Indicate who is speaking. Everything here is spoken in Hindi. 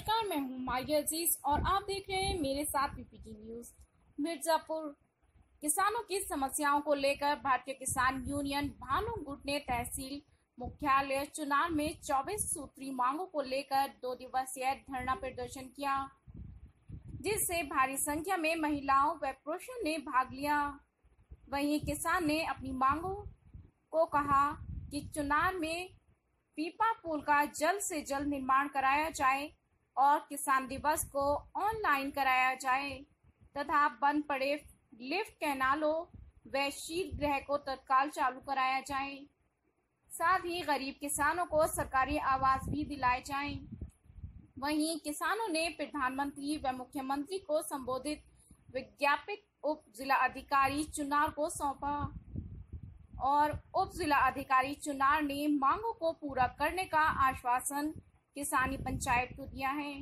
Speaker 1: नमस्कार, मैं हूँ मारिया अज़ीज़ और आप देख रहे हैं मेरे साथ पीपीटी न्यूज़। मिर्जापुर। किसानों की समस्याओं को लेकर भारतीय किसान यूनियन भानु गुट ने तहसील मुख्यालय चुनाव में 24 सूत्री मांगों को लेकर दो दिवसीय धरना प्रदर्शन किया, जिससे भारी संख्या में महिलाओं व पुरुषों ने भाग लिया। वहीं किसान ने अपनी मांगों को कहा कि चुनाव में पीपा पुल का जल्द से जल्द निर्माण कराया जाए और किसान दिवस को ऑनलाइन कराया जाए तथा बंद पड़े लिफ्ट कैनालों व शीत गृह को तत्काल चालू कराया जाए। साथ ही गरीब किसानों को सरकारी आवास भी दिलाए जाए। वहीं किसानों ने प्रधानमंत्री व मुख्यमंत्री को संबोधित विज्ञापित उप जिला अधिकारी चुनार को सौंपा और उप जिला अधिकारी चुनार ने मांगों को पूरा करने का आश्वासन किसानी पंचायत को दिया है।